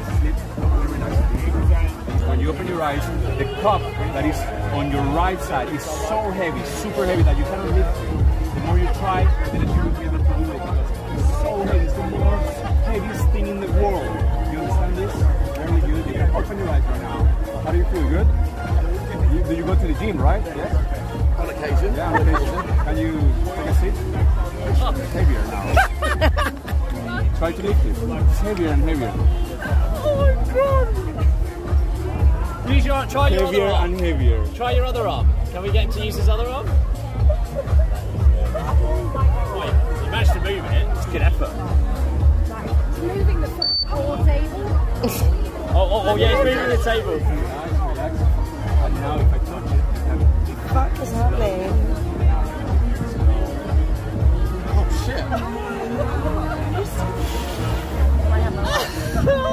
relax, sleep, really relax. When you open your eyes, the cup that is on your right side is so heavy, super heavy that you cannot lift it. The more you try, the less you will be able to do it it's so heavy. It's the most heaviest thing in the world. You understand this? Very good. You can open your eyes right now. How do you feel? Good? You, do you go to the gym, right? Yes. On occasion. Yeah, on occasion. Can you take a seat? It's heavier now. Try to lift it. It's heavier and heavier. Use your try your Heavier other arm. and heavier. Try your other arm. Can we get him to use his other arm? Wait, you managed to move it. It's good effort. moving the football table. Oh, oh, oh yeah, he's moving the table.